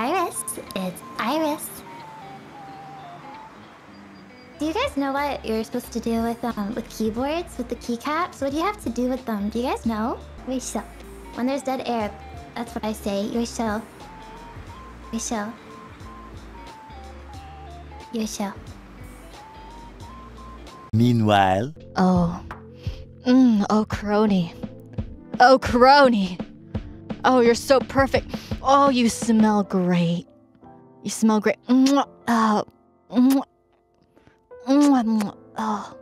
IRyS. It's IRyS. Do you guys know what you're supposed to do with um with keyboards with the keycaps? What do you have to do with them? Do you guys know? We shall. When there's dead air, that's what I say. You shall. You shall. You shall. Meanwhile, Oh. Mmm, oh, Kronii. Oh, Kronii. Oh, you're so perfect. Oh, you smell great. You smell great. Oh. Oh.